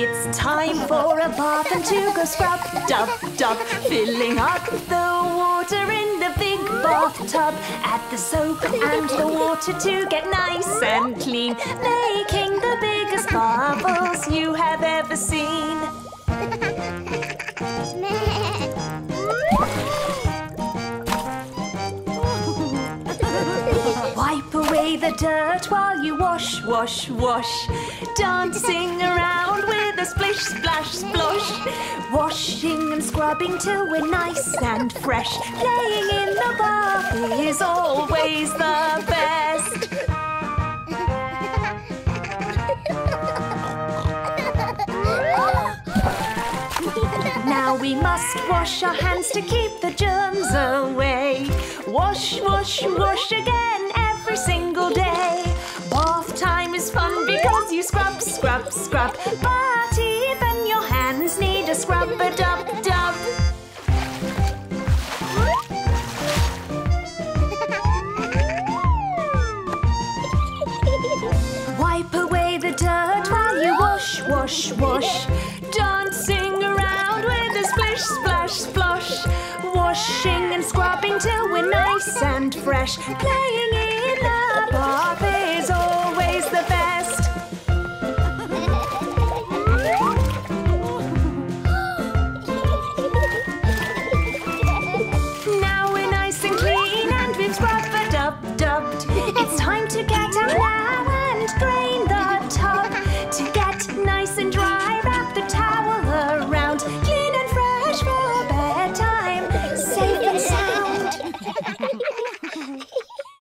It's time for a bath and to go scrub, dub, dub, filling up the water in the big bathtub. Add the soap and the water to get nice and clean, making the biggest bubbles you have ever seen. The dirt while you wash, wash, wash. Dancing around with a splish, splash, splosh. Washing and scrubbing till we're nice and fresh. Playing in the bath is always the best. Now we must wash our hands to keep the germs away. Wash, wash, wash again scrub, scrub. But even your hands need a scrub a dub dub. Wipe away the dirt while you wash, wash, wash. Dancing around with a splish, splash, splosh. Washing and scrubbing till we're nice and fresh. Playing it's time to get